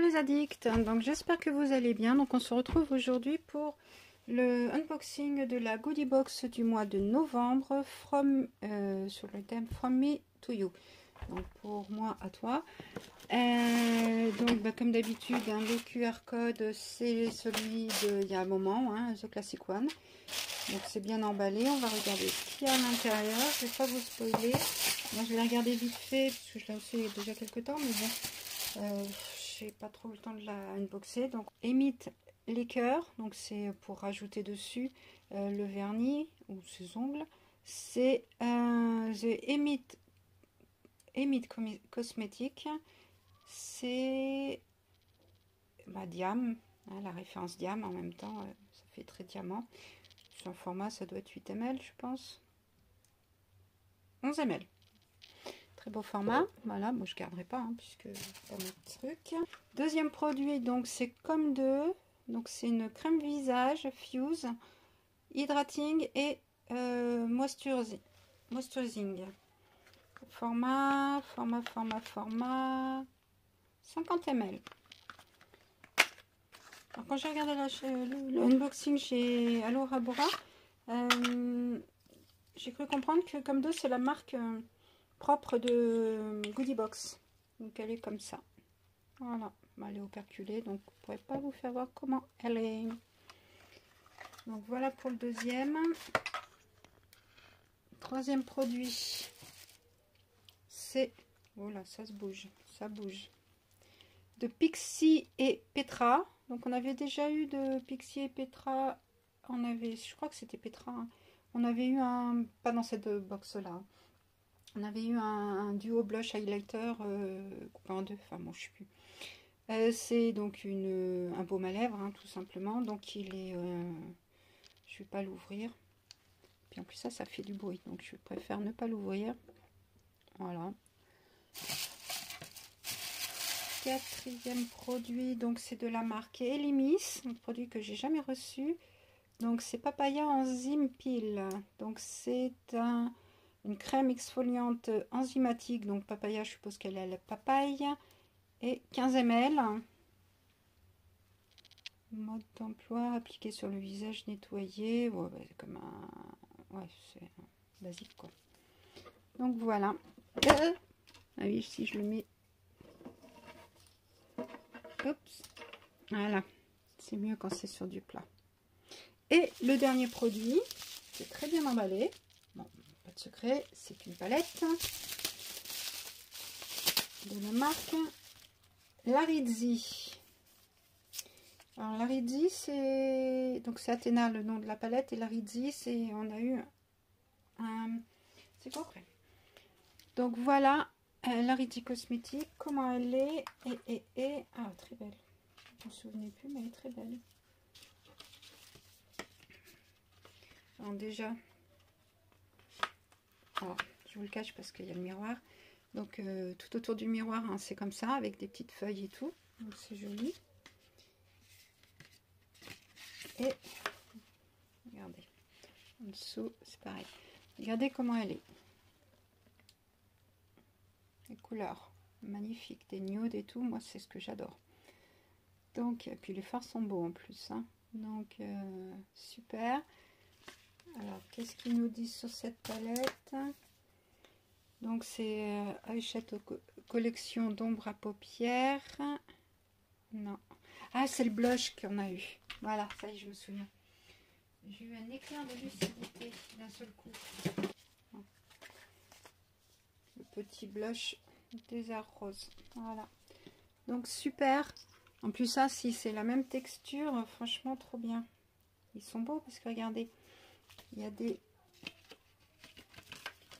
les addicts, donc j'espère que vous allez bien. Donc on se retrouve aujourd'hui pour le unboxing de la goodie box du mois de novembre from, euh, sur le thème From Me to You. Donc pour moi à toi. Euh, donc bah, comme d'habitude, hein, le QR code c'est celui d'il y a un moment, hein, The Classic One. Donc c'est bien emballé. On va regarder ce qu'il y a à l'intérieur. Je vais pas vous spoiler. Moi je vais regarder vite fait parce que je l'ai aussi déjà quelques temps, mais bon, euh, j'ai pas trop le temps de la unboxer. Donc Emit Liqueur, donc c'est pour rajouter dessus euh, le vernis ou ses ongles. C'est euh, The Emit, Emit Cosmétique. C'est bah, Diam, hein, la référence Diam en même temps, euh, ça fait très diamant. Son format, ça doit être 8 ml, je pense. 11 ml. Très beau format. Voilà, moi je garderai pas, hein, puisque pas mon truc. Deuxième produit, donc c'est comme deux. Donc c'est une crème visage Fuse, Hydrating et euh, moisturising. Format, format, format, format 50 ml. Alors, quand j'ai regardé l'unboxing chez Alora Bora, euh, j'ai cru comprendre que comme deux, c'est la marque euh, propre de Goodie Box. Donc elle est comme ça. Voilà, elle est operculée, donc vous ne pourrez pas vous faire voir comment elle est. Donc voilà pour le deuxième. Troisième produit, c'est... Oh ça se bouge, ça bouge. De Pixie et Petra. Donc on avait déjà eu de Pixie et Petra. On avait, je crois que c'était Petra. Hein. On avait eu un, pas dans cette box là. On avait eu un, duo blush highlighter euh, coupé en deux. Enfin bon, je sais plus. Euh, c'est donc une, un baume à lèvres, hein, tout simplement. Donc il est, euh, je vais pas l'ouvrir. Puis en plus ça, ça fait du bruit. Donc je préfère ne pas l'ouvrir. Voilà. Quatrième produit, donc c'est de la marque Elimis, un produit que j'ai jamais reçu. Donc c'est papaya enzyme pile. Donc c'est un, une crème exfoliante enzymatique. Donc papaya, je suppose qu'elle est la papaye. Et 15 ml. Mode d'emploi, appliqué sur le visage, nettoyé. Ouais, c'est comme un... Ouais, c'est basique quoi. Donc voilà. Ah oui, si je le mets voilà. C'est mieux quand c'est sur du plat. Et le dernier produit, c'est très bien emballé. Secret, c'est une palette de la marque Larizzi. Alors Larizzi, c'est donc c'est Athéna le nom de la palette et Larizzi, c'est on a eu un c'est quoi Donc voilà euh, Larizzi Cosmétique, comment elle est et, et, Ah, très belle. Je me souvenais plus, mais elle est très belle. Alors déjà, je vous le cache parce qu'il y a le miroir. Donc euh, tout autour du miroir, hein, c'est comme ça, avec des petites feuilles et tout. C'est joli. Et regardez, en dessous, c'est pareil. Regardez comment elle est couleurs magnifiques, des nudes et tout, moi c'est ce que j'adore. Donc, puis les fards sont beaux en plus. Hein. Donc, euh, super. Alors, qu'est-ce qu'ils nous disent sur cette palette? Donc, c'est euh, collection d'ombre à paupières. Non. Ah, c'est le blush qu'on a eu. Voilà, ça y est, je me souviens. J'ai eu un éclair de lucidité d'un seul coup. Le petit blush des roses. Voilà. Donc super. En plus ça, si c'est la même texture, franchement trop bien. Ils sont beaux parce que regardez, il y a des...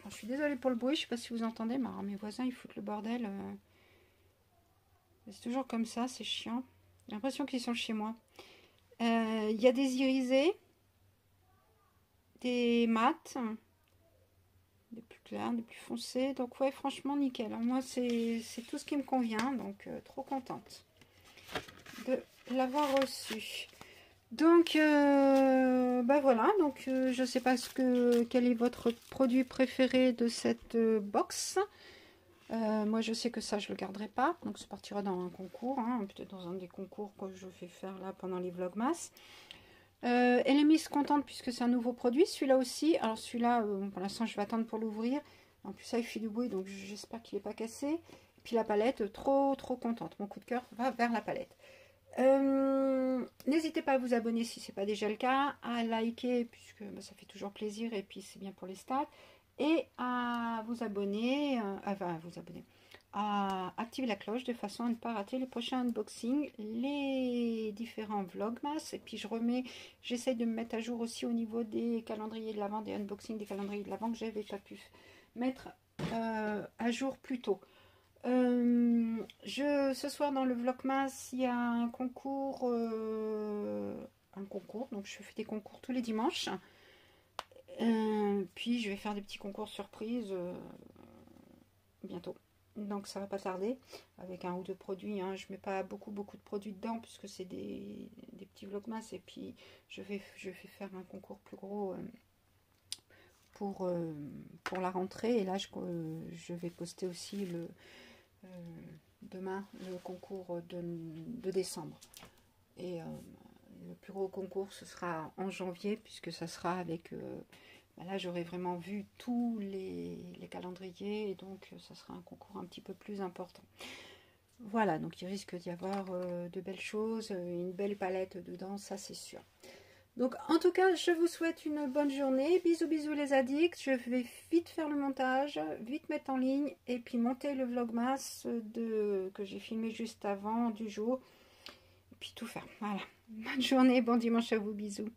je suis désolée pour le bruit, je sais pas si vous entendez, mais mes voisins ils foutent le bordel. Euh. C'est toujours comme ça, c'est chiant. J'ai l'impression qu'ils sont chez moi. Euh, il y a des irisés, des maths des plus clairs, des plus foncés. Donc ouais, franchement, nickel. moi, c'est tout ce qui me convient. Donc, euh, trop contente de l'avoir reçu. Donc, euh, bah voilà. Donc, euh, je sais pas ce que quel est votre produit préféré de cette box. moi, je sais que ça, je le garderai pas. Donc, ça partira dans un concours. Hein, peut-être dans un des concours que je vais faire là pendant les vlogmas. Euh, elle est mise contente puisque c'est un nouveau produit. Celui-là aussi. Alors, celui-là, pour l'instant, je vais attendre pour l'ouvrir. En plus, ça, il fait du bruit. Donc, j'espère qu'il n'est pas cassé. Puis, la palette, trop, trop contente. Mon coup de cœur va vers la palette. Euh, n'hésitez pas à vous abonner si ce n'est pas déjà le cas, à liker puisque bah, ça fait toujours plaisir et puis c'est bien pour les stats, et à vous abonner, euh, à vous abonner, à activer la cloche de façon à ne pas rater les prochains unboxings, les différents vlogmas, et puis je remets, j'essaie de me mettre à jour aussi au niveau des calendriers de l'avant, des unboxings des calendriers de l'avant que j'avais pas pu mettre euh, à jour plus tôt. Euh, je, ce soir dans le Vlogmas, il y a un concours, euh, un concours, donc je fais des concours tous les dimanches. Euh, puis je vais faire des petits concours surprises bientôt. Donc ça va pas tarder avec un ou deux produits. Hein. Je mets pas beaucoup beaucoup de produits dedans puisque c'est des, petits vlogmas et puis je vais je vais faire un concours plus gros pour pour la rentrée et là je, je vais poster aussi le euh, demain le concours de, décembre. Et euh, le plus gros concours, ce sera en janvier, puisque ça sera avec... Euh, bah là, j'aurai vraiment vu tous les, calendriers, et donc ça sera un concours un petit peu plus important. Voilà, donc il risque d'y avoir de belles choses, une belle palette dedans, ça c'est sûr. Donc en tout cas, je vous souhaite une bonne journée. Bisous bisous les addicts. Je vais vite faire le montage, vite mettre en ligne et puis monter le vlogmas de, que j'ai filmé juste avant du jour. Puis tout faire. Voilà. Bonne journée, bon dimanche à vous, bisous.